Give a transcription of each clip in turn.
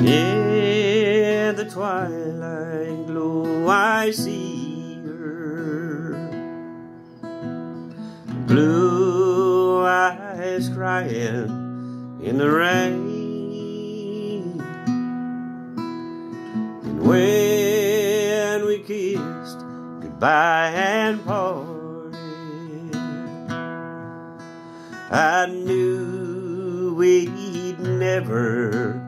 In the twilight glow I see her. Blue eyes crying in the rain. And when we kissed goodbye and parted I knew we'd never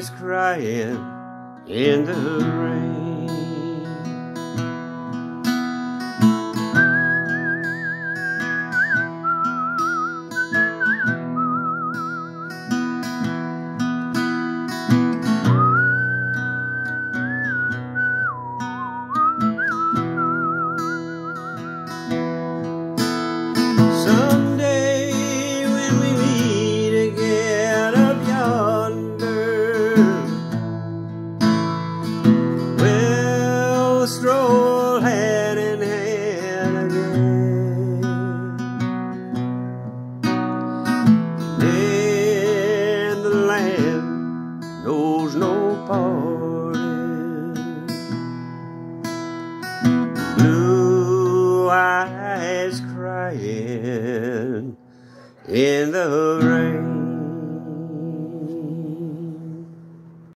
eyes crying in the rain. No. Blue eyes crying in the rain.